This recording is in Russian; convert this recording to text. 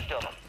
Артемом.